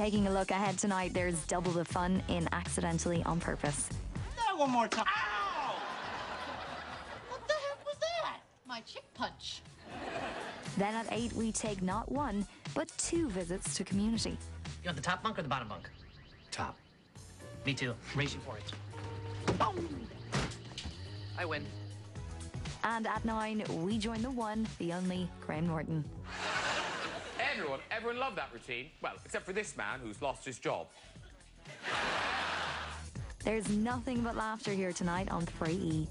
taking a look ahead tonight, there's double the fun in Accidentally on Purpose. That one more time. Ow! What the heck was that? My chick punch. Then at 8, we take not one, but two visits to community. You want the top bunk or the bottom bunk? Top. Me too. Racing for it. I win. And at 9, we join the one, the only Graham Norton. Everyone, loved that routine. Well, except for this man who's lost his job. There's nothing but laughter here tonight on 3E.